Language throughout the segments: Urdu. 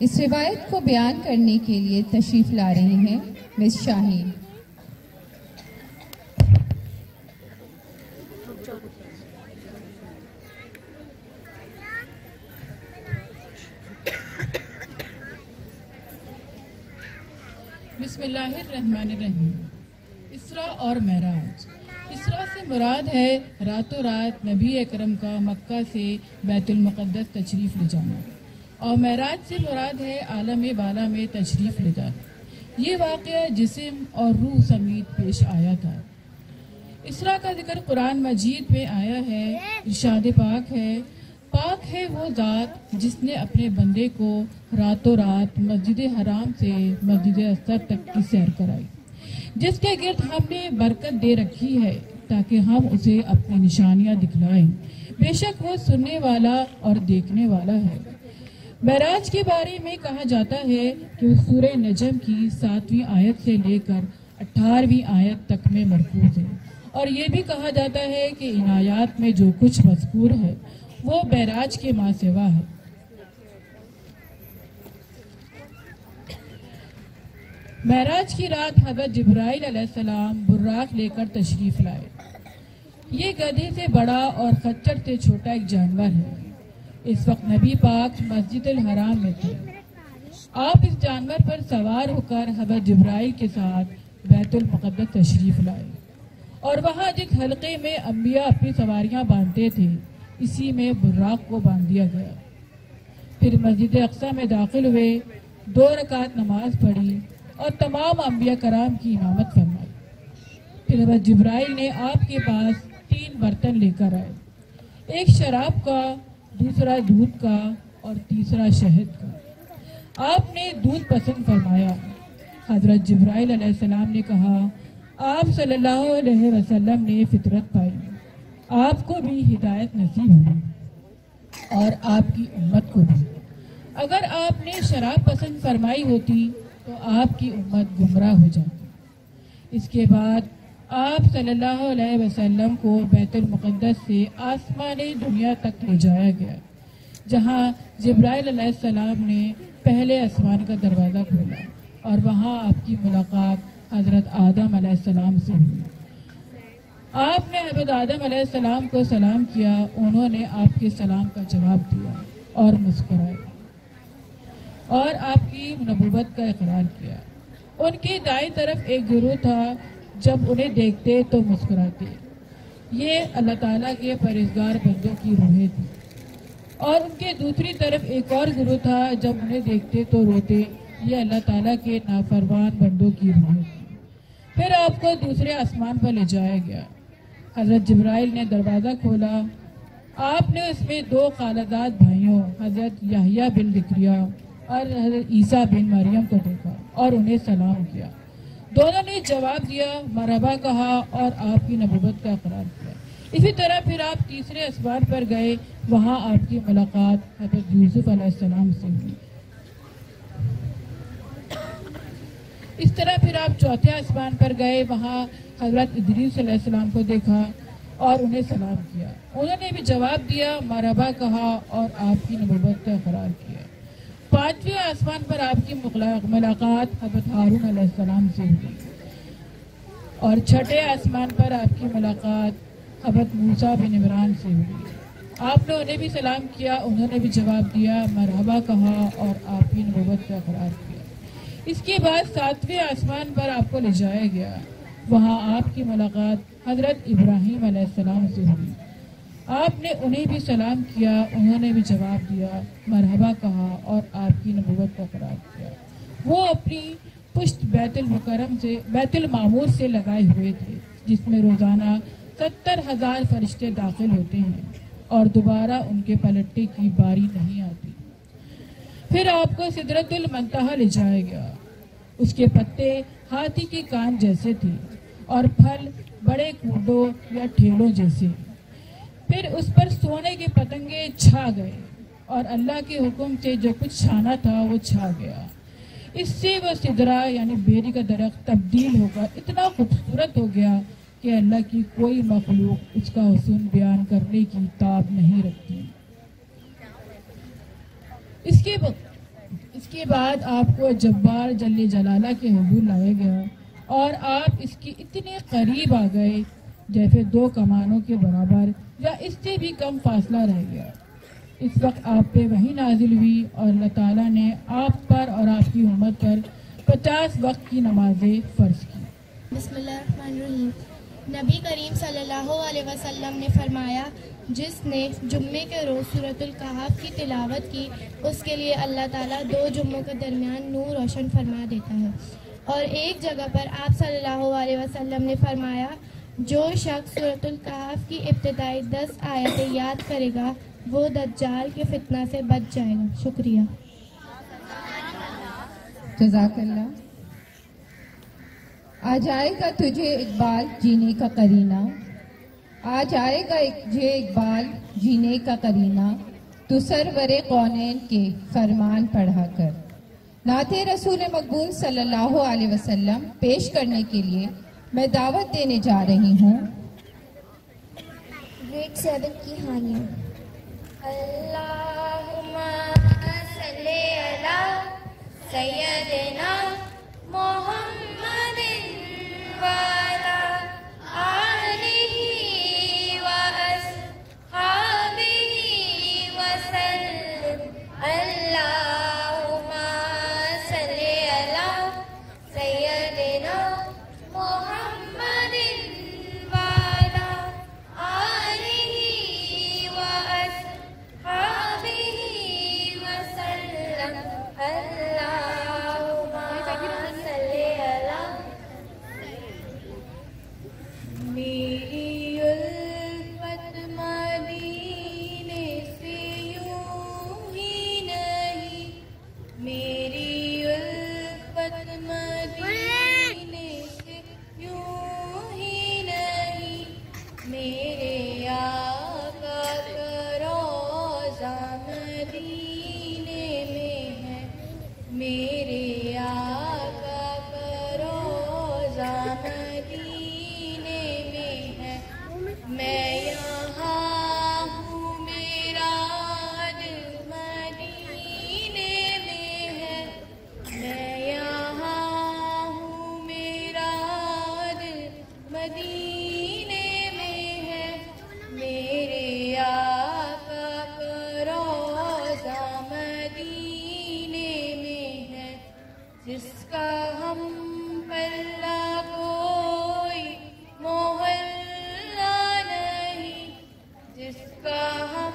اس روایت کو بیان کرنے کے لیے تشریف لا رہی ہیں مس شاہین بسم اللہ الرحمن الرحیم۔ اسرا اور معراج۔ اسرا سے مراد ہے راتوں رات نبی اکرم کا مکہ سے بیت المقدس تشریف لے جانا۔ اور معراج سے مراد ہے عالم بالا میں تشریف لے جانا۔ یہ واقعہ جسم اور روح سمیت پیش آیا تھا۔ اسرا کا ذکر قرآن مجید میں آیا ہے، ارشاد پاک ہے۔ پاک ہے وہ ذات جس نے اپنے بندے کو راتوں رات مسجد حرام سے مسجد اثر تک کی سیر کرائی، جس کے گرد ہم نے برکت دے رکھی ہے تاکہ ہم اسے اپنی نشانیاں دکھلائیں۔ بے شک وہ سننے والا اور دیکھنے والا ہے۔ معراج کے بارے میں کہا جاتا ہے کہ سورہ نجم کی ساتویں آیت سے لے کر اٹھارہویں آیت تک میں مرکوز ہے اور یہ بھی کہا جاتا ہے کہ ان آیات میں جو کچھ مذکور ہے، وہ بیراج کے ماں سوا ہے۔ معراج کی رات حضرت جبرائیل علیہ السلام براق لے کر تشریف لائے۔ یہ گدھے سے بڑا اور خچر سے چھوٹا ایک جانور ہے۔ اس وقت نبی پاک مسجد الحرام میں تھے۔ آپ اس جانور پر سوار ہو کر حضرت جبرائیل کے ساتھ بیت المقدس تشریف لائے۔ اور وہاں جس حلقے میں انبیاء اپنی سواریاں باندھتے تھے، اسی میں براق کو باندھ دیا گیا۔ پھر مسجد اقسا میں داخل ہوئے، دو رکعت نماز پڑھی اور تمام انبیاء کرام کی امامت فرمائی۔ پھر حضرت جبرائیل نے آپ کے پاس تین برتن لے کر آئے۔ ایک شراب کا دوسرا دودھ کا اور تیسرا شہد کا۔ آپ نے دودھ پسند فرمایا۔ حضرت جبرائیل علیہ السلام نے کہا، آپ صلی اللہ علیہ وسلم نے فطرت پائی۔ آپ کو بھی ہدایت نصیب ہوئی اور آپ کی امت کو بھی۔ اگر آپ نے شراب پسند فرمائی ہوتی تو آپ کی امت گمراہ ہو جاتی۔ اس کے بعد آپ صلی اللہ علیہ وسلم کو بیت المقدس سے آسمانی دنیا تک لے جایا گیا، جہاں جبرائیل علیہ السلام نے پہلے آسمان کا دروازہ کھولا اور وہاں آپ کی ملاقات حضرت آدم علیہ السلام سے ہوئی۔ آپ نے حضرت آدم علیہ السلام کو سلام کیا، انہوں نے آپ کے سلام کا جواب دیا اور مسکرائے اور آپ کی نبوت کا اقرار کیا۔ ان کی دائیں طرف ایک گروہ تھا جب انہیں دیکھتے تو مسکراتے۔ یہ اللہ تعالیٰ کے پرہزگار بندوں کی روحیں تھی اور ان کے دوسری طرف ایک اور گروہ تھا، جب انہیں دیکھتے تو روتے۔ یہ اللہ تعالیٰ کے نافرمان بندوں کی روحیں تھی پھر آپ کو دوسرے آسمان پر لے جایا گیا۔ حضرت جبرائیل نے دروازہ کھولا۔ آپ نے اس میں دو خالداد بھائیوں، حضرت یحییٰ بن ذکریہ اور حضرت عیسیٰ بن مریم کو دیکھا اور انہیں سلام کیا۔ دونوں نے جواب دیا، مرحبا کہا اور آپ کی نبوت کا اقرار کیا۔ اسی طرح پھر آپ تیسرے اسبار پر گئے، وہاں آپ کی ملاقات حضرت یوسف علیہ السلام سے ہوئی۔ اس طرح پھر آپ چوتھے آسمان پر گئے، وہاں حضرت ادریس علیہ السلام کو دیکھا اور انہیں سلام کیا۔ انہوں نے بھی جواب دیا، مرحبا کہا اور آپ کی نبوت کا قرار کیا۔ پانچویں آسمان پر آپ کی ملاقات حضرت ہارون علیہ السلام سے ہوئی۔ اور چھٹے آسمان پر آپ کی ملاقات حضرت موسیٰ بن عمران سے ہوئی۔ آپ نے انہیں بھی سلام کیا، انہوں نے بھی جواب دیا، مرحبا کہا اور آپ کی نبوت کا قرار کیا اس کے بعد ساتویں آسمان پر آپ کو لے جایا گیا۔ وہاں آپ کی ملاقات حضرت ابراہیم علیہ السلام سے ہوئی۔ آپ نے انہیں بھی سلام کیا، انہوں نے بھی جواب دیا، مرحبا کہا اور آپ کی نبوت کا قرار کیا وہ اپنی پشت بیت المکرم سے، بیت المعمور سے لگائے ہوئے تھے، جس میں روزانہ ستر ہزار فرشتے داخل ہوتے ہیں اور دوبارہ ان کے پلٹے کی باری نہیں آتی۔ پھر آپ کو صدرت المنتہا لے جایا گیا۔ اس کے پتے ہاتھی کے کان جیسے تھے اور پھل بڑے کوڈوں یا ٹھیلوں جیسے۔ پھر اس پر سونے کے پتنگے چھا گئے اور اللہ کے حکم سے جو کچھ چھانا تھا وہ چھا گیا۔ اس سے وہ سدرا یعنی بیری کا درخت تبدیل ہو کر اتنا خوبصورت ہو گیا کہ اللہ کی کوئی مخلوق اس کا حسن بیان کرنے کی تاب نہیں رکھتی۔ اس کے اس کے بعد آپ کو جبار جل جلالہ کے حضور لایا گیا اور آپ اس کے اتنے قریب آ گئے جیسے دو کمانوں کے برابر یا اس سے بھی کم فاصلہ رہ گیا۔ اس وقت آپ پہ وہی نازل ہوئی اور اللہ تعالیٰ نے آپ پر اور آپ کی امت پر پچاس وقت کی نمازیں فرض کی۔ بسم اللہ الرحمن الرحیم۔ نبی کریم صلی اللہ علیہ وسلم نے فرمایا، جس نے جمعے کے روز صورت القحف کی تلاوت کی، اس کے لیے اللہ تعالیٰ دو جمعوں کے درمیان نور روشن فرما دیتا ہے۔ اور ایک جگہ پر آپ صلی اللہ علیہ وسلم نے فرمایا جو شخص صورت القحف کی ابتدائی دس آیتیں یاد کرے گا، وہ دجال کے فتنہ سے بچ جائے گا۔ شکریہ۔ جزاک اللہ۔ آ جائے گا تجھے اقبال جینے کا کرینہ آ جائے گا تجھے اقبال جینے کا کرینہ تو سرور قونین کے فرمان پڑھا کر۔ نعت رسول مقبول صلی اللہ علیہ وسلم پیش کرنے کے لیے میں دعوت دینے جا رہی ہوں۔ گریڈ سیون کی ہانیاں۔ اللہم صلی علی سیدنا محمد والا آلہ ہم پلہ کوئی محلہ نہیں جس کا ہم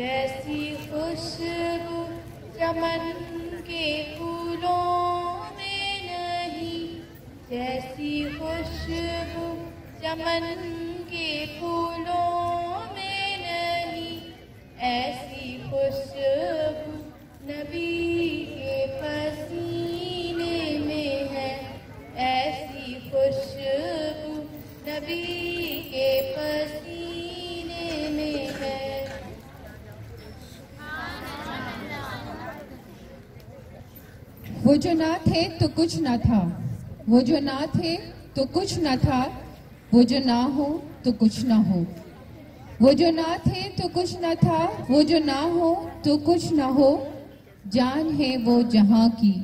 جیسی خوشبو چمن کے پھولوں میں نہیں جیسی خوشبو چمن وہ جو نہ تھے تو کچھ نہ تھا۔ وہ جو نہ تھے تو کچھ نہ تھا۔ وہ جو نہ ہو تو کچھ نہ ہو۔ وہ جو نہ تھے تو کچھ نہ تھا۔ وہ جو نہ ہو تو کچھ نہ ہو۔ جان ہے وہ جہاں کی۔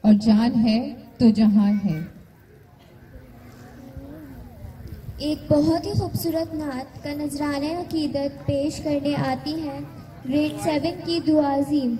اور جان ہے تو جہاں ہے۔ ایک بہت ہی خوبصورت نعت کا نذرانہ عقیدت پیش کرنے آتی ہے۔ گریڈ سیون کی دعازیم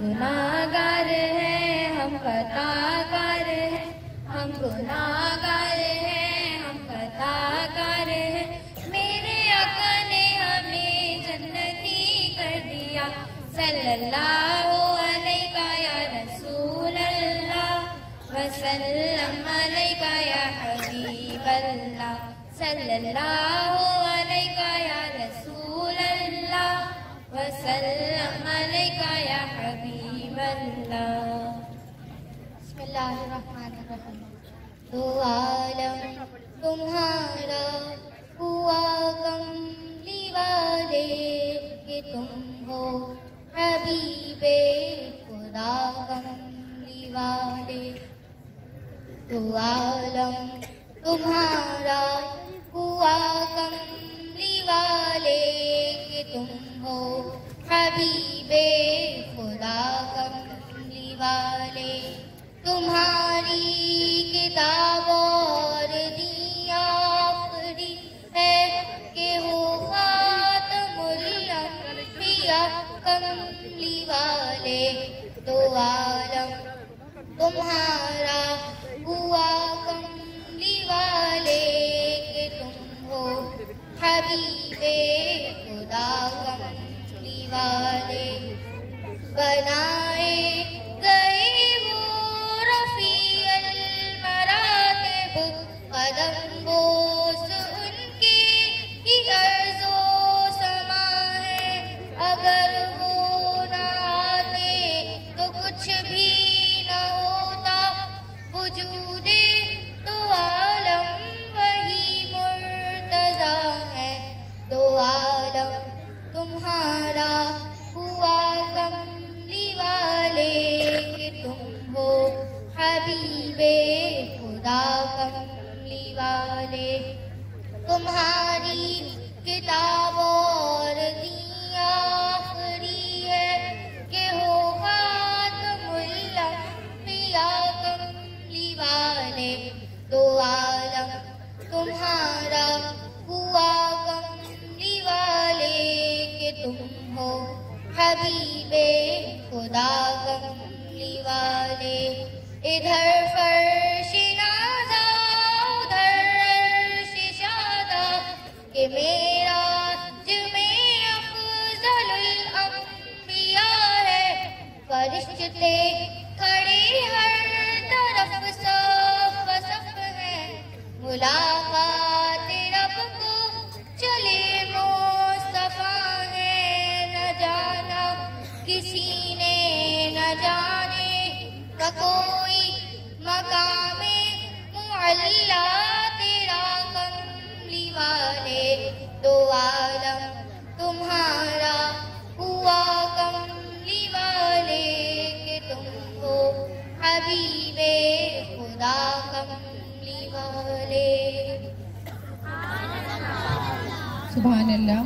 گناگر ہیں ہم پتا کر ہیں ہم گناگر ہیں ہم پتا کر ہیں میرے آقا نے ہمیں جنتی کر دیا صلی اللہ علیہ یا رسول اللہ وسلم علیہ یا حبیب اللہ صلی اللہ علیہ یا رسول اللہ وسلم علیہ یا اللہ بسم اللہ الرحمن الرحیم دو عالم تمہارا ہوا کملی والے کہ تم ہو حبیب خدا کملی والے تو عالم تمہارا ہوا کملی والے کہ تم ہو حبیب والے تمہاری کتاب اور دیا آخری ہے کہ ہو خاتم الانبیاء کملی والے تو عالم تمہارا ہوا کملی والے کہ تم ہو حبیب خدا کملی والے بنائے والے تو عالم تمہارا ہوا کملی والے کہ تم ہو حبیب خدا کملی والے ادھر فرش نازا ادھر عرش شادا کہ میرا میں افضل الانبیاء ہے فرشتے کھڑے ہر ملاقات رب کو، چلے مصطفیٰ ہے نہ جانا، کسی نے نہ جانے کا کوئی مقام معلّہ تیرا کملی والے دو عالم، تمہارا ہوا سبحان اللہ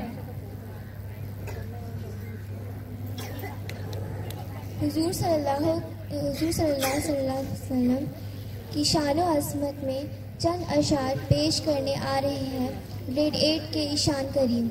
حضور صلی اللہ حضور صلی اللہ صلی اللہ علیہ وسلم کی شان و عظمت میں چند اشعار پیش کرنے آ رہے ہیں گریڈ ایٹ کے ایشان کریم